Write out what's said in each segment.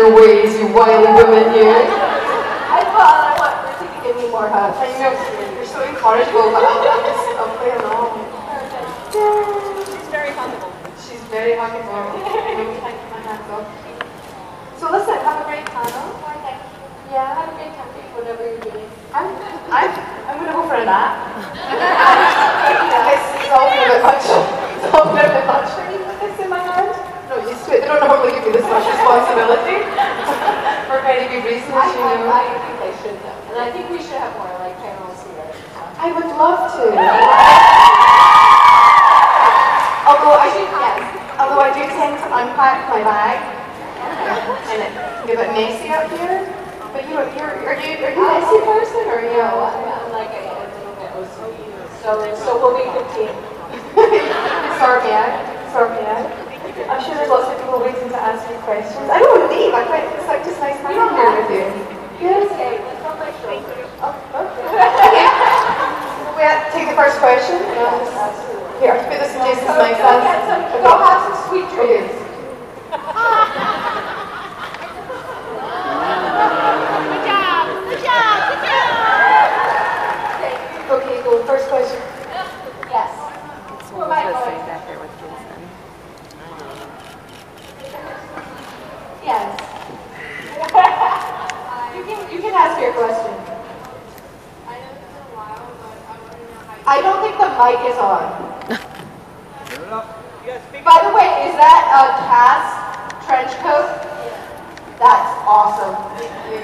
question. I see your ways, you wily woman, you. I thought I want Richie to give me more hugs. I know, you're so incorrigible, but I'll, I'll play along. She's very huggable. She's very huggable. I keep my hands up. So listen, have a great panel. Yeah, have a great time doing whatever you're doing. I'm, I'm, I'm gonna go for a nap. it's, it's all a bit much. It's all a bit much for me with this in my hand. No, used to it. They don't normally give me this much responsibility. for very good reasons, I, you know. I think they should though. And I think we should have more like panels here. I would love to. although I do, yes, although I do tend to unpack my bag and it can get a bit messy up here. But you, you're, are you, are you a messy person or are you? No, I'm, I'm like a, a little bit OCD. So, so we'll be 15. Sort me out. Sort me out. I'm sure there's lots of people waiting to ask you questions. I don't want to leave. I quite, it's like just nice being here with you. Yes. Okay, my shoulder. Oh, okay. we have to take the first question. Here, put this in Jason's Go get go have some sweet dreams. Good job. Good job. Good job. Okay, go. First question. Yes. Who am I going? back there with Jason. Yes. You can, you can ask your question. I know it's been a while, but I want to know how I don't think the mic is on. Turn it up. You guys speak. By the way, is that a Cass trench coat? That's awesome.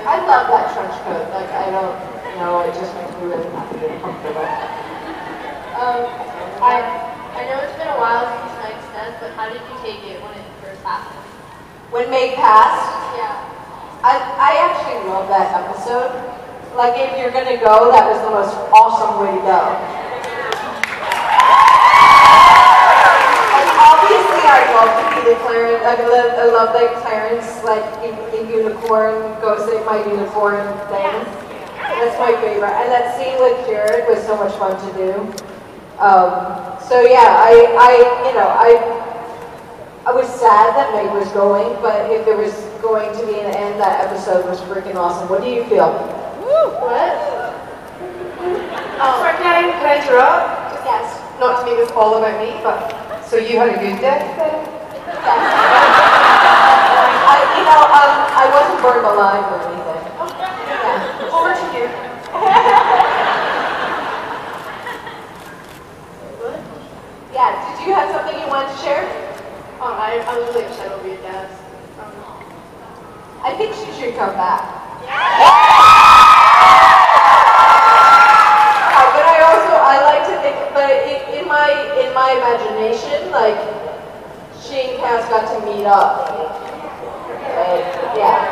I love that trench coat. Like, I don't know, it just makes me really happy and comfortable. Um, I I know it's been a while since Night's Death, but how did you take it when it first happened? When Meg passed, Yeah. I, I actually love that episode. Like, if you're gonna go, that was the most awesome way to go. And obviously, I love to be the Clarence. I love, I love like Clarence, like in, in unicorn, go save my unicorn thing. That's my favorite. And that scene with Jared was so much fun to do. Um, so yeah, I, I, you know, I, I was sad that Meg was going, but if there was going to be an end, that episode was freaking awesome. What do you feel? What? Oh. Sorry, can I, can I interrupt? Yes. Not to make this all about me, but so you had a good day then? Yes. I, you know, um, I wasn't burned alive or anything. Yeah. Over to you. Yeah, did you have something you wanted to share? Oh, I, I was really upset over your death. Um, I think she should come back. Uh, but I also I like to think, but in, in my in my imagination, like she and Cass got to meet up. Like, yeah.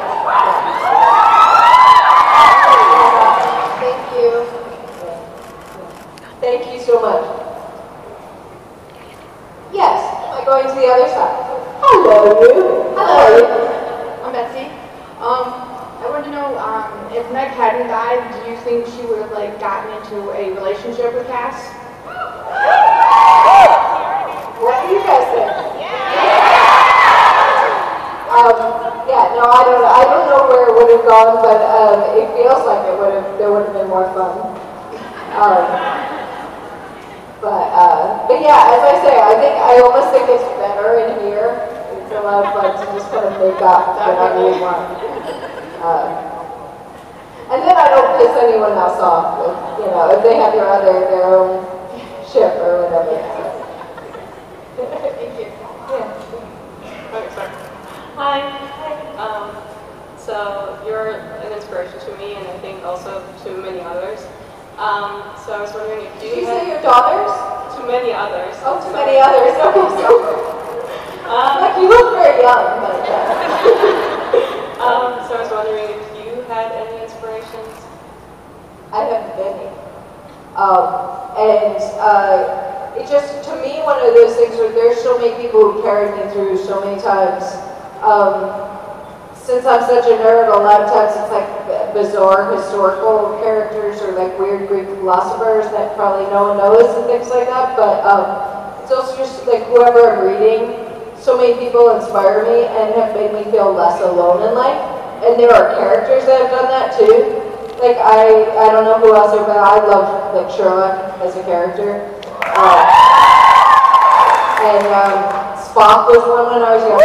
Thank you. Thank you so much. Yes, am I going to the other side? Hello, you. Hello. I'm Betsy. Um, I want to know um, if Meg hadn't died, do you think she would have like gotten into a relationship with Cass? What do you guys think? Um, yeah, no, I don't know. I don't know where it would have gone, but um, it feels like it would have. There would have been more fun. Um, but uh, but yeah, as I say, I think I almost think it's better in here. It's a lot of fun to just kind of make up whatever we want. Um, and then I don't piss anyone else off. If, you know, if they have their other their own ship or whatever. thank you. Yeah. Okay, sorry. Hi. Um, so you're an inspiration to me, and I think also to many others. Um, so I was wondering if Did you you say your daughters? to many others. Oh, too Sorry. many others. Okay, so Um, like you look very young, but uh, um, so I was wondering if you had any inspirations. I have many. Um, and uh, it just, to me, one of those things where there's so many people who carried me through so many times. Um, since I'm such a nerd, a lot of times it's like bizarre historical characters or like weird Greek philosophers that probably no one knows and things like that. But um, it's also just like whoever I'm reading. so many people inspire me and have made me feel less alone in life. And there are characters that have done that too. Like I, I don't know who else, but I love like Sherlock as a character. Uh, and um, Spock was one when I was younger.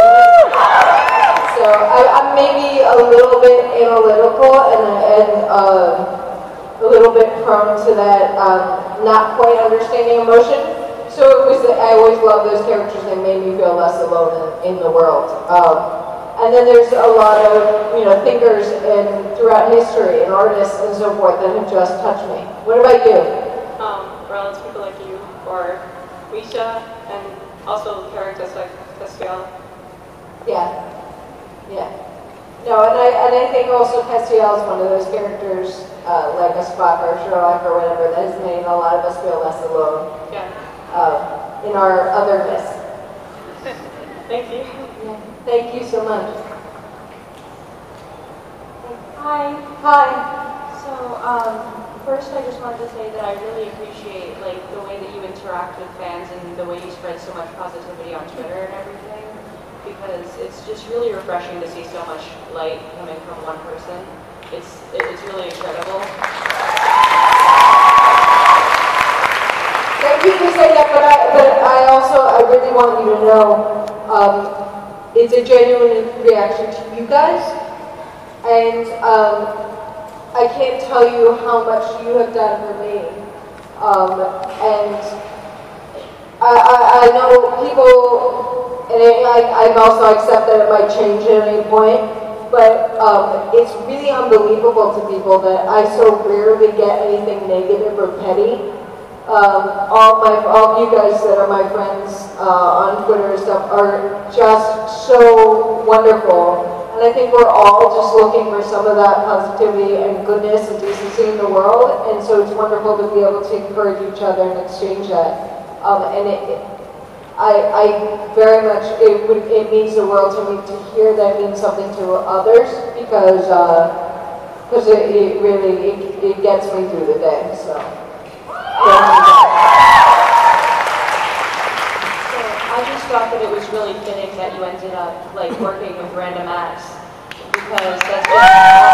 So I, I'm maybe a little bit analytical and, and um, a little bit prone to that um, not quite understanding emotion. So it was, I always loved those characters that made me feel less alone in, in the world. Um, and then there's a lot of, you know, thinkers and throughout history and artists and so forth that have just touched me. What about you? Um, well, it's people like you or Misha and also characters like Castiel. Yeah, yeah. No, and I and I think also Castiel is one of those characters, uh, like a Spock or Sherlock or whatever, that has made a lot of us feel less alone Yeah. uh, in our otherness. Thank you. Thank you so much. Hi. Hi. So, um, first I just wanted to say that I really appreciate like the way that you interact with fans and the way you spread so much positivity on Twitter and everything, because it's just really refreshing to see so much light coming from one person. It's it's really incredible. Thank you for saying that, but I, but I also, I really want you to know, um, it's a genuine reaction to you guys. And um, I can't tell you how much you have done for me. Um, and I, I, I know people, and I, I also accept that it might change at any point, but um, it's really unbelievable to people that I so rarely get anything negative or petty. Um, all my, all of you guys that are my friends uh, on Twitter and stuff are just so wonderful. And I think we're all just looking for some of that positivity and goodness and decency in the world. And so it's wonderful to be able to encourage each other and exchange that. Um, and it, it- I, I very much, it, would, it means the world to me to hear that means something to others because, because it, it really, it, it gets me through the day, so. I just thought that it was really fitting that you ended up like working with Random Acts because that's a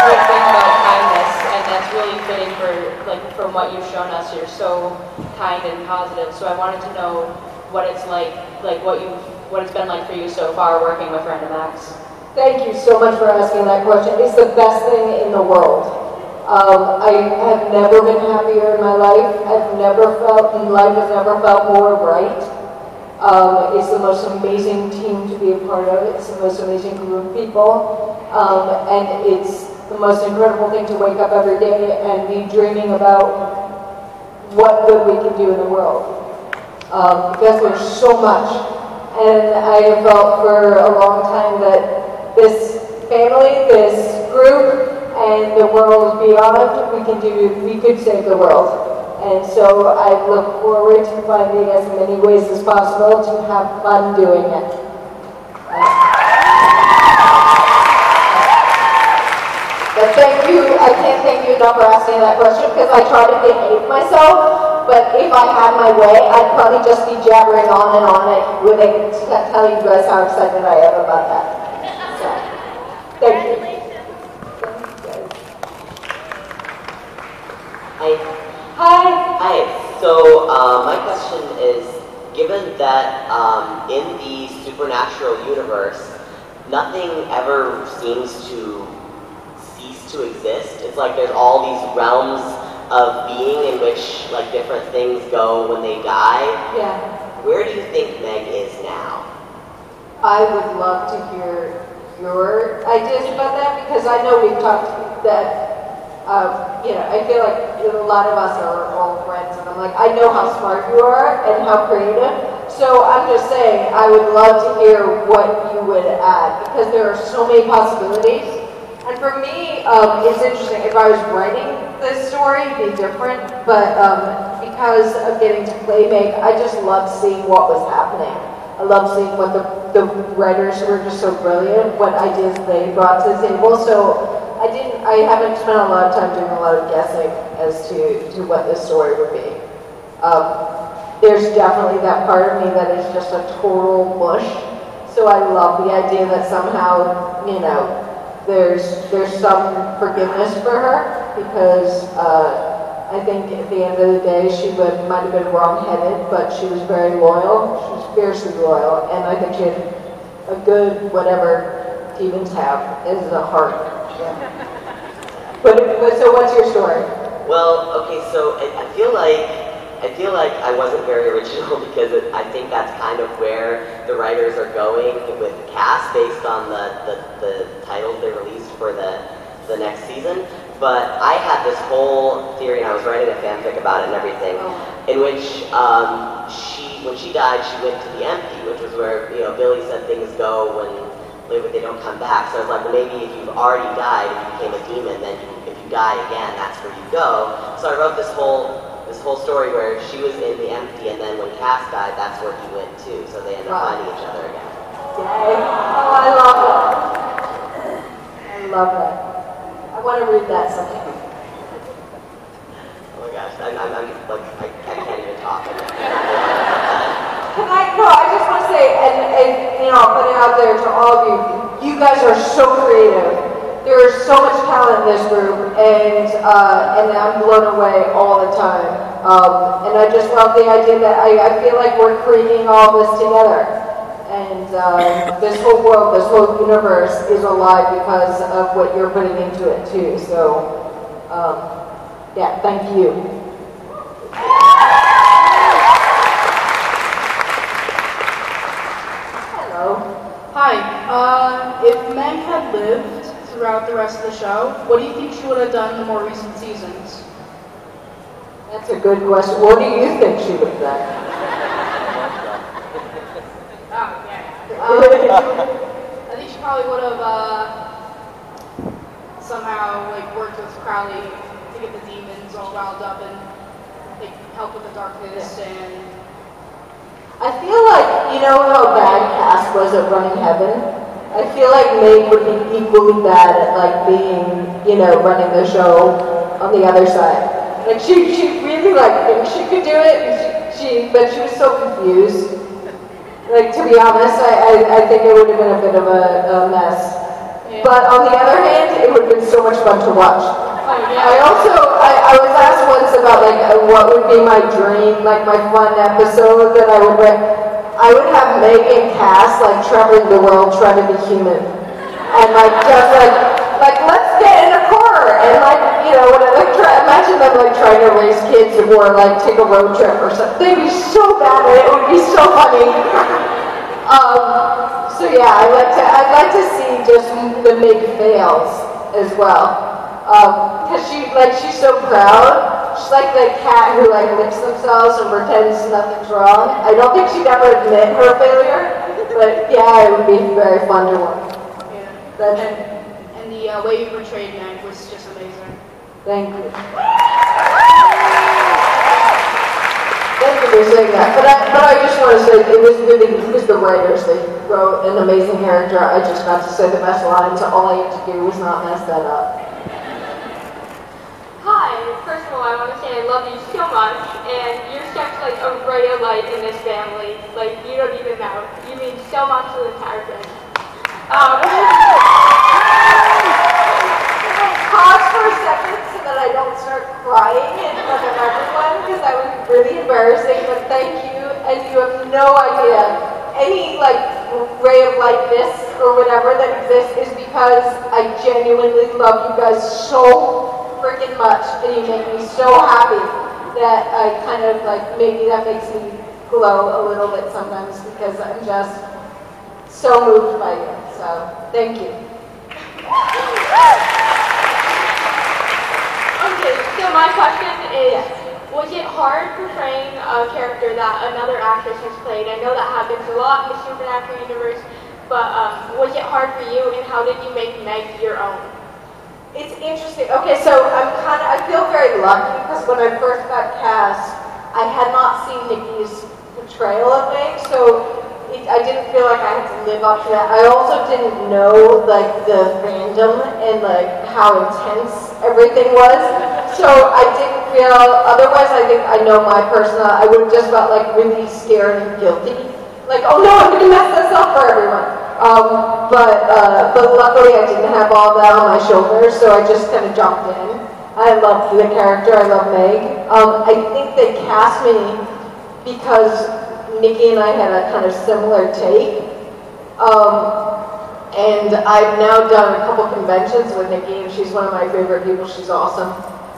great thing about kindness and that's really fitting for like from what you've shown us. You're so kind and positive. So I wanted to know what it's like, like what you what it's been like for you so far working with Random Acts. Thank you so much for asking that question. It's the best thing in the world. Um, I have never been happier in my life. I've never felt, in life has never felt more right. Um, it's the most amazing team to be a part of. It's the most amazing group of people. Um, and it's the most incredible thing to wake up every day and be dreaming about what good we can do in the world. Um, because there's so much. And I have felt for a long time that this family, this group, and the world beyond, we can do, we could save the world. And so I look forward to finding as many ways as possible to have fun doing it. But thank you, I can't thank you enough for asking that question because I try to behave myself, but if I had my way, I'd probably just be jabbering on and on and would tell you guys how excited I am about that. So, thank you. Hi. Hi. Hi. So uh, my question is, given that um, in the supernatural universe, nothing ever seems to cease to exist. It's like there's all these realms of being in which like different things go when they die. Yeah. Where do you think Meg is now? I would love to hear your ideas about that because I know we've talked that, um, you know, I feel like a lot of us are all friends and I'm like, I know how smart you are and how creative. So I'm just saying, I would love to hear what you would add because there are so many possibilities. And for me, um, it's interesting. If I was writing this story, it'd be different. But um, because of getting to play Meg, I just love seeing what was happening. I love seeing what the, the writers were just so brilliant, what ideas they brought to the table. So I didn't, I haven't spent a lot of time doing a lot of guessing as to, to what this story would be. Um, there's definitely that part of me that is just a total mush. So I love the idea that somehow, you know, there's there's some forgiveness for her because uh, I think at the end of the day she would might have been wrong-headed, but she was very loyal. She was fiercely loyal, and I think she had a good whatever demons have is a heart. Yeah. But, but so what's your story? Well, okay, so I, I feel like I feel like I wasn't very original because it, I think that's kind of where the writers are going with the cast based on the, the, the titles they released for the, the next season. But I had this whole theory, and I was writing a fanfic about it and everything, in which um, she, when she died, she went to the empty, which was where you know Billie said things go when when they don't come back. So I was like, well, maybe if you've already died and you became a demon, then you, if you die again, that's where you go. So I wrote this whole this whole story where she was in the empty, and then when Cass died, that's where he went too. So they end up Wow. finding each other again. Yay. Oh, I love it. I love that. I want to read that someday. Oh my gosh, I'm, I'm, I'm like, I, I can't even talk. Can I, no, I just say, and, and, you know, I'll put it out there to all of you, you guys are so creative. There is so much talent in this group, and, uh, and I'm blown away all the time. Um, and I just love the idea that I, I feel like we're creating all this together. And uh, this whole world, this whole universe is alive because of what you're putting into it too. So, um, yeah, thank you. Hello. Hi. Uh, if Meg had lived throughout the rest of the show, what do you think she would have done in the more recent seasons? That's a good question. What do you think she would have done? Oh, yeah. Um, I think she probably would have uh, somehow like worked with Crowley to get the demons all riled up and like help with the darkness and I feel like, you know how bad Cass was at running heaven? I feel like Meg would be equally bad at like being, you know, running the show on the other side. Like she, she really like thinks she could do it, she, she but she was so confused. Like to be honest, I, I, I think it would have been a bit of a, a mess. But on the other hand, it would have been so much fun to watch. I also, I, I was asked once about like uh, what would be my dream, like my fun episode that I would write. I would have Meg and Cass like traveling the world trying to be human, and like just like like let's get in a car and like you know what like try, imagine them like trying to raise kids or like take a road trip or something. They'd be so bad and. It would be so funny. Um, so yeah, I like to I'd like to see just the Meg fails as well. Um, cause she like she's so proud. She's like the cat who like licks themselves and pretends nothing's wrong. I don't think she'd ever admit her failure, but yeah, it would be very fun to watch. yeah. That's, And, and the uh, way you portrayed Meg was just amazing. thank you. Saying that. But I, but I just want to say it was really it was the writers. They wrote an amazing character. I just got to say the best line, so all I had to do was not mess that up. Hi, first of all, I want to say I love you so much, and you're such like a ray of light in this family. Like you don't even know. You mean so much to the entire thing. Um, Pause for a second so that I don't start crying in front of everyone because that would be really embarrassing. But thank you, and you have no idea. Any like ray of lightness or whatever that exists is because I genuinely love you guys so freaking much, and you make me so happy that I kind of like maybe that makes me glow a little bit sometimes because I'm just so moved by you. So thank you. okay, so my question is, was it hard portraying a character that another actress has played? I know that happens a lot in the Supernatural universe, but um, was it hard for you, and how did you make Meg your own? It's interesting. Okay, so I'm kind of, I feel very lucky because when I first got cast, I had not seen Nikki's portrayal of Meg, so it, I didn't feel like I had to live up to that. I also didn't know like the fandom and like how intense everything was, so I didn't feel. Otherwise, I think I know my person. I would have just felt like really scared and guilty like, oh no, I'm gonna mess this up for everyone. Um, but uh, but luckily I didn't have all that on my shoulders, so I just kind of jumped in. I love the character. I love Meg. Um, I think they cast me because Nikki and I had a kind of similar take. Um, and I've now done a couple conventions with Nikki, and she's one of my favorite people. She's awesome.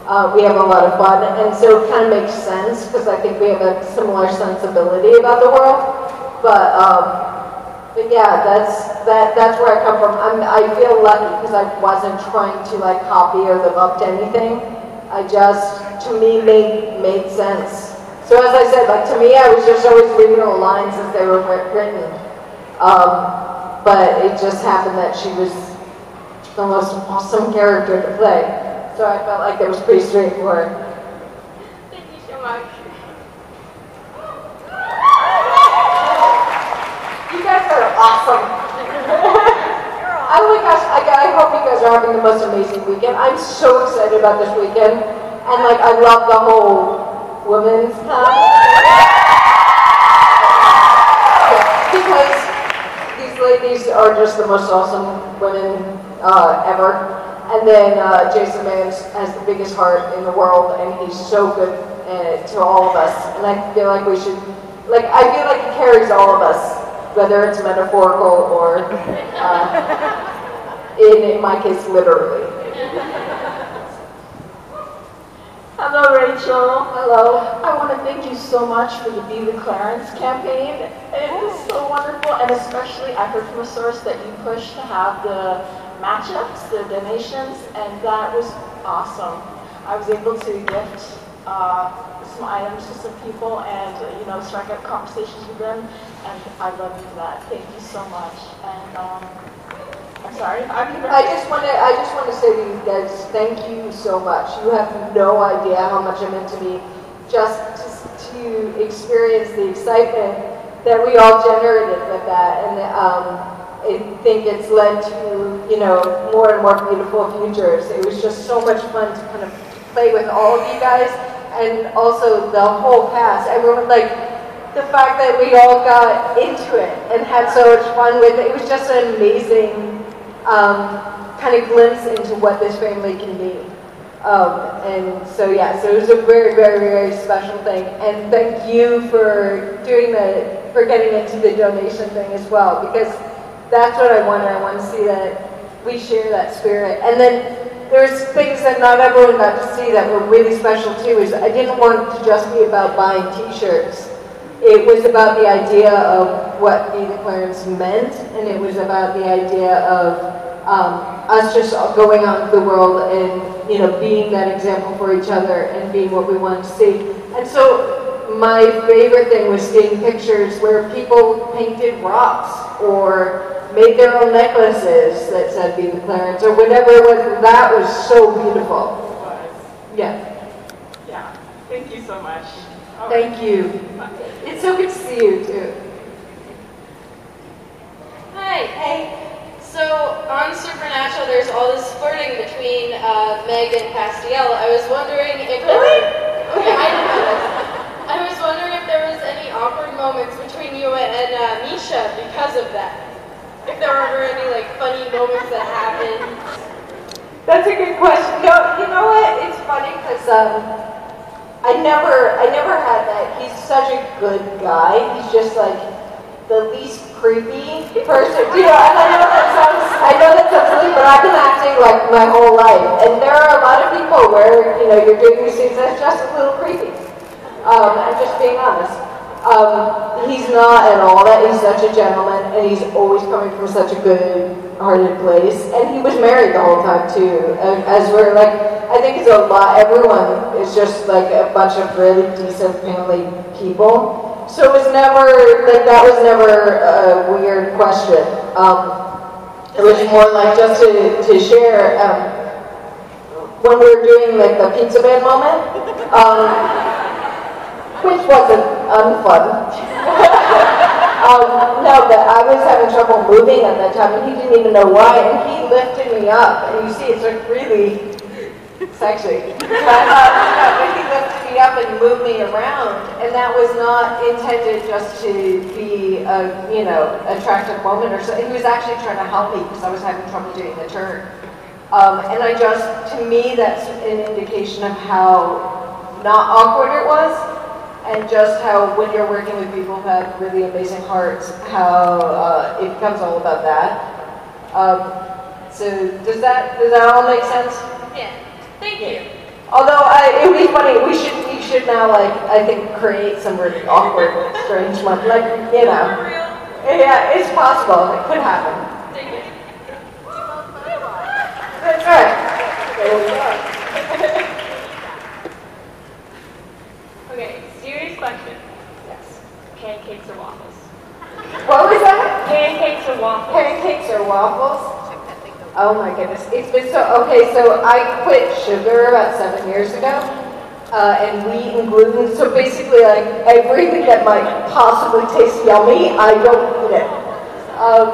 Uh, we have a lot of fun, and so it kind of makes sense because I think we have a similar sensibility about the world. But um, but yeah, that's that that's where I come from. I'm, I feel lucky because I wasn't trying to like copy or live up to anything. I just to me made made sense. So as I said, like to me, I was just always reading the lines as they were written. Um, but it just happened that she was the most awesome character to play. So I felt like it was pretty straightforward. Thank you so much. You guys are awesome. oh my gosh, I, I hope you guys are having the most amazing weekend. I'm so excited about this weekend. And like, I love the whole women's con. Yeah, because these ladies are just the most awesome women uh, ever. And then uh, Jason Manns has the biggest heart in the world, and he's so good uh, to all of us. And I feel like we should, like, I feel like he carries all of us, whether it's metaphorical or, uh, in, in my case, literally. Hello, Rachel. Hello. I want to thank you so much for the Be the Clarence campaign. It was so wonderful, and especially I heard from a source that you pushed to have the matchups, the donations, and that was awesome. I was able to gift uh, some items to some people and, you know, strike up conversations with them, and I love you for that. Thank you so much. And um, I'm sorry. I just want to, I just want to say to you guys, thank you so much. You have no idea how much it meant to me just to, to experience the excitement that we all generated with that. And um, I think it's led to, you know, more and more beautiful futures. It was just so much fun to kind of play with all of you guys and also the whole cast. Everyone, like, the fact that we all got into it and had so much fun with it, it was just an amazing um, kind of glimpse into what this family can be. Um, and so yeah, so it was a very, very, very special thing. And thank you for doing the, for getting into the donation thing as well, because that's what I want. I want to see that we share that spirit. And then there's things that not everyone got to see that were really special too. Is I didn't want to just be about buying T-shirts. It was about the idea of what the Clarence meant, and it was about the idea of um, us just going out into the world and you know being that example for each other and being what we wanted to see. And so my favorite thing was seeing pictures where people painted rocks or made their own necklaces that said "Be the Clarence" or whatever it was. That was so beautiful. Yeah. Yeah. Thank you so much. Thank you. It's so good to see you too. Hi. Hey. So on Supernatural, there's all this flirting between uh, Meg and Castiel. I was wondering if really? Okay, I didn't know this. I was wondering if there was any awkward moments between you and uh, Misha because of that. If there were any like funny moments that happened. That's a good question. No, you know what? It's funny because um, I never, I never had that. He's such a good guy. He's just like the least creepy person. You know, and I know that sounds, I know that sounds silly, but I've been acting like my whole life, and there are a lot of people where you know you're doing these things that's just a little creepy. Um, I'm just being honest. Um, he's not at all that. He's such a gentleman, and he's always coming from such a good-hearted place. And he was married the whole time too. And as we're like, I think it's a lot. Everyone is just like a bunch of really decent family people. So it was never like that was never a weird question. Um, it was more like just to, to share. Um, when we were doing like the pizza man moment, um, which wasn't unfun. um, no, but I was having trouble moving at that time, and he didn't even know why, and he lifted me up, and you see, it's like really sexy. But, he lifted me up and moved me around, and that was not intended just to be a, you know, attractive moment or so. He was actually trying to help me because I was having trouble doing the turn. Um, and I just, to me, that's an indication of how not awkward it was, and just how when you're working with people who have really amazing hearts, how uh, it becomes all about that. Um, so does that does that all make sense? Yeah. Thank you. Although I, it would be funny, we should we should now like I think create some really awkward, strange one, like you know. Yeah, it's possible. It could happen. Thank you. That's right. Okay, serious question. Yes. Pancakes or waffles? What was that? Pancakes or waffles? Pancakes or waffles? Oh my goodness, it's been so, okay, so I quit sugar about seven years ago, uh, and wheat and gluten, so basically like everything that might possibly taste yummy, I don't eat it. Um,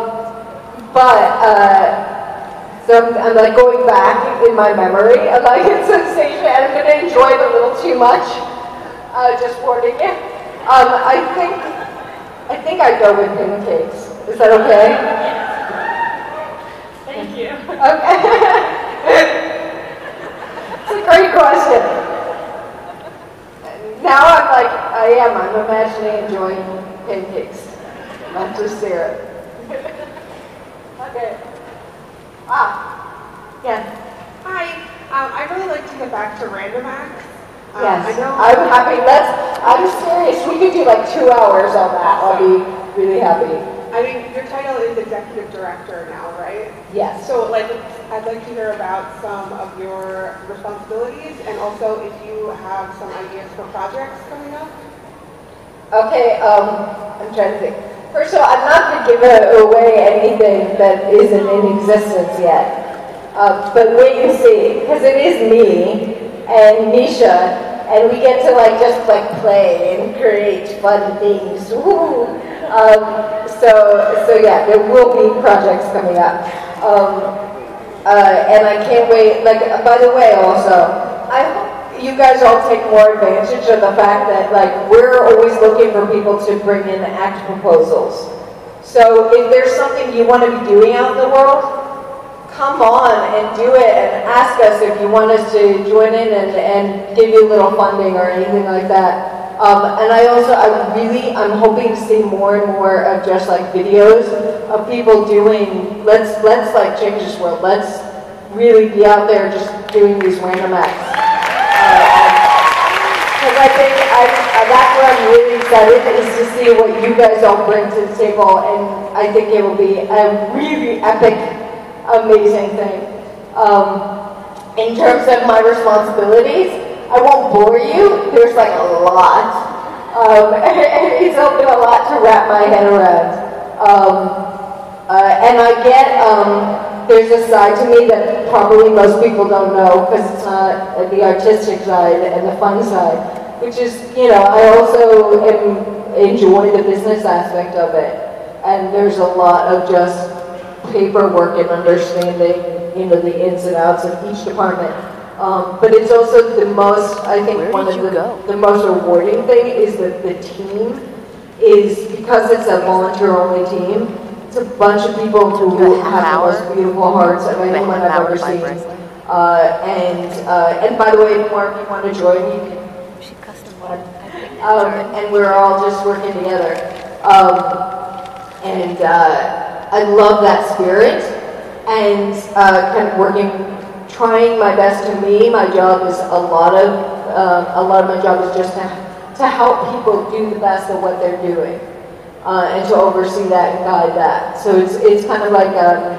but, uh, so I'm, I'm like going back in my memory of like sensation, and I'm gonna enjoy it a little too much, uh, just warning you. Um, I think, I think I'd go with pancakes. Is that okay? Thank you. Okay. it's a great question. Now I'm like, I am, I'm imagining enjoying pancakes, not just syrup. okay. Ah, yeah, Hi, um, I'd really like to get back to Random Acts. Um, yes. I know. I'm happy, that's, I'm serious, we could do like two hours on that, I'll be really happy. I mean, your title is executive director now, right? Yes. So, like, I'd like to hear about some of your responsibilities, and also if you have some ideas for projects coming up. Okay, um, I'm trying to think. First of all, I'm not going to give away anything that isn't in existence yet. Uh, but wait and see, because it is me and Misha, and we get to like just like play and create fun things. Um, so, so yeah, there will be projects coming up. Um, uh, and I can't wait, like, uh, by the way, also, I hope you guys all take more advantage of the fact that, like, we're always looking for people to bring in act proposals. So if there's something you want to be doing out in the world, come on and do it and ask us if you want us to join in and, and give you a little funding or anything like that. Um, and I also, I really, I'm hoping to see more and more of just like videos of people doing, let's, let's like change this world. Let's really be out there just doing these random acts. Because I think I, uh, that's what I'm really excited is to see what you guys all bring to the table, and I think it will be a really epic, amazing thing. Um, in terms of my responsibilities, I won't bore you. There's like a lot. Um, it's been a lot to wrap my head around. Um, uh, and I get, um, there's a side to me that probably most people don't know because it's not the artistic side and the fun side, which is, you know, I also am, enjoy the business aspect of it. And there's a lot of just paperwork and understanding, you know, the ins and outs of each department. Um, but it's also the most, I think, Where one of the, go? the most rewarding thing is that the team is, because it's a volunteer-only team, it's a bunch of people who have have the most beautiful hearts of anyone I've ever seen. Uh, and, uh, and by the way, if more of you want to join, you can um, and we're all just working together. Um, and uh, I love that spirit and uh, kind of working, trying my best to me. My job is a lot of, um, a lot of my job is just to, to help people do the best at what they're doing. Uh, and to oversee that and guide that. So it's, it's kind of like, um,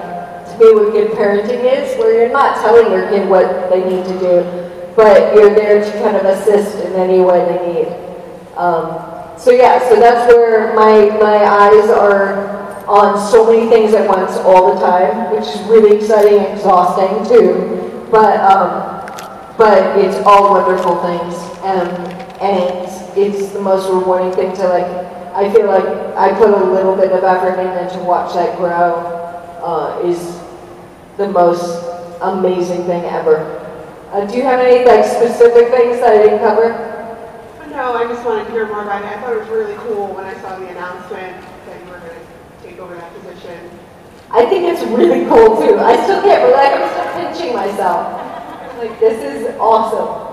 to me what good parenting is, where you're not telling your kid what they need to do, but you're there to kind of assist in any way they need. Um, so yeah, so that's where my, my eyes are on so many things at once all the time, which is really exciting and exhausting too. But, um, but it's all wonderful things. Um, and it's the most rewarding thing to like, I feel like I put a little bit of effort in and to watch that grow uh, is the most amazing thing ever. Uh, do you have any like specific things that I didn't cover? No, I just wanted to hear more about it. I thought it was really cool when I saw the announcement that you were going to take over that position. I think it's really cool too. I still can't like I'm still pinching myself. Like this is awesome.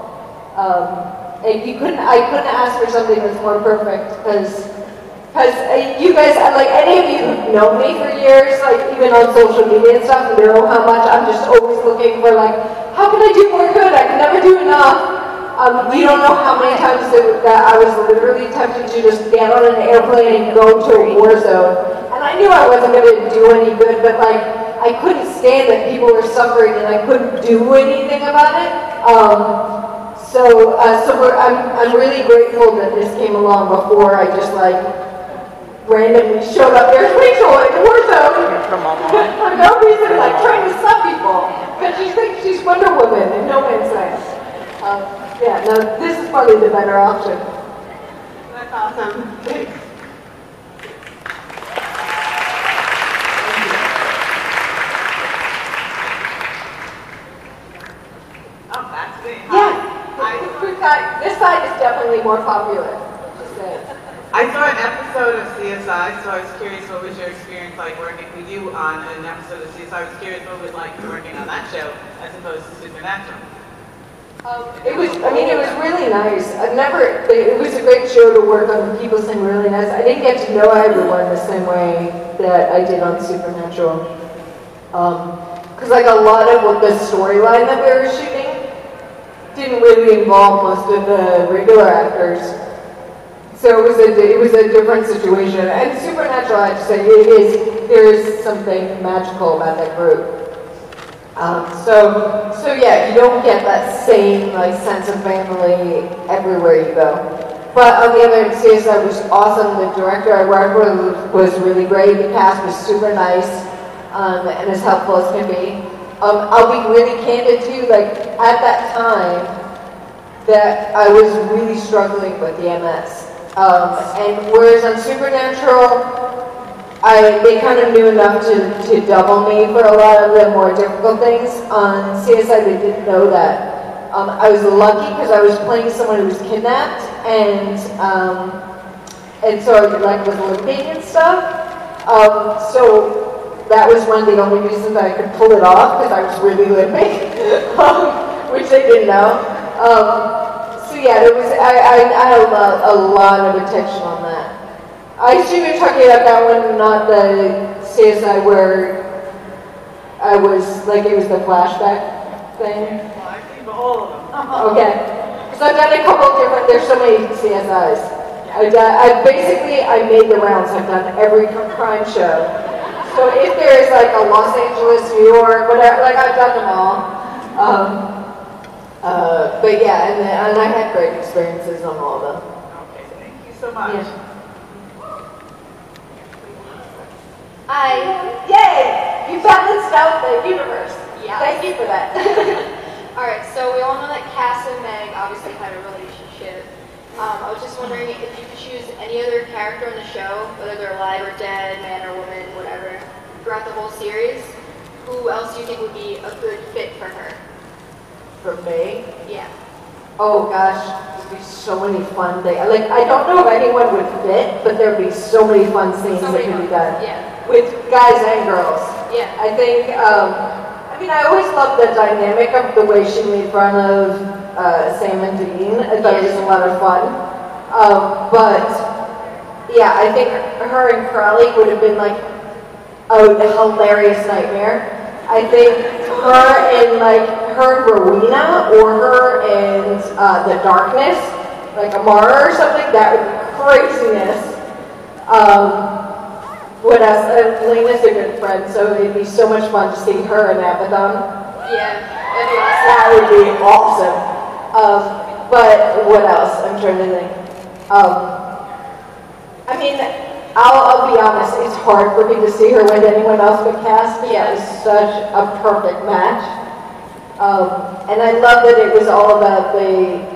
Um, and you couldn't I couldn't ask for something that's more perfect because because you guys like any of you who've known me for years, like even on social media and stuff, know how much I'm just always looking for like how can I do more good? I can never do enough. Um, you don't know how many times that, that I was literally tempted to just get on an airplane and go to a war zone. And I knew I wasn't going to do any good, but like, I couldn't stand that people were suffering and I couldn't do anything about it. Um, so, uh, so I'm, I'm really grateful that this came along before I just like randomly showed up. there, Rachel in the war zone for no reason, like trying to stop people because she thinks she's Wonder Woman and No Man's Land. Um, yeah, no, this is probably the better option. That's awesome. Thanks. Oh, that's me. Yeah, I, we've got, this side is definitely more popular. I saw an episode of CSI, so I was curious what was your experience like working with you on an episode of CSI. I was curious what it was like working on that show as opposed to Supernatural. Um, it was, I mean, it was really nice. I've never, it was a great show to work on. People seemed really nice. I didn't get to know everyone the same way that I did on Supernatural. Because, like, a lot of what the storyline that we were shooting didn't really involve most of the regular actors. So it was a, it was a different situation. And Supernatural, I have to say, it is, there is something magical about that group. Um, so, so yeah, you don't get that same like sense of family everywhere you go. But on the other hand, CSI was awesome. The director I worked with was really great. The cast was super nice um, and as helpful as can be. Um, I'll be really candid too. Like at that time, that I was really struggling with the MS. Um, and whereas on Supernatural, I, they kind of knew enough to, to double me for a lot of the more difficult things. On CSI, they didn't know that. Um, I was lucky because I was playing someone who was kidnapped, and um, and so I like was limping and stuff. Um, so that was one of the only reasons that I could pull it off because I was really limping, um, which they didn't know. Um, so yeah, there was I, I, I had a lot, a lot of attention on that. I assume you're talking about that one, not the CSI where I was, like it was the flashback thing? Well, I've seen all of them. Okay. Because I've done a couple different, there's so many CSIs. I've done, I basically, I made the rounds. I've done every crime show. So if there's like a Los Angeles, New York, whatever, like I've done them all. Um, uh, but yeah, and, then, and I had great experiences on all of them. Okay, thank you so much. Yeah. Hi. Yay! You balanced out the universe. Yeah. Thank you for that. All right, so we all know that Cass and Meg obviously had a relationship. Um, I was just wondering if you could choose any other character in the show, whether they're alive or dead, man or woman, whatever, throughout the whole series, who else do you think would be a good fit for her? For me? Yeah. Oh gosh, there'd be so many fun things. Like, I don't know if anyone would fit, but there'd be so many fun things So that could be done. Yeah. With guys and girls. Yeah. I think, um, I mean, I always loved the dynamic of the way she made fun of uh, Sam and Dean. I thought it was a lot of fun. Um, but, yeah, I think her and Crowley would have been like a hilarious nightmare. I think her and like her and Rowena or her and uh, the darkness, like Amara or something, that would be craziness. Um, what else? Uh, Lena's a good friend, so it'd be so much fun to see her in Abaddon. Yeah. That'd be awesome. That would be awesome. Um, but what else? I'm trying to think. Um, I mean, I'll, I'll be honest, it's hard for me to see her with anyone else but Cass. Yeah, it was such a perfect match. Um, and I love that it was all about the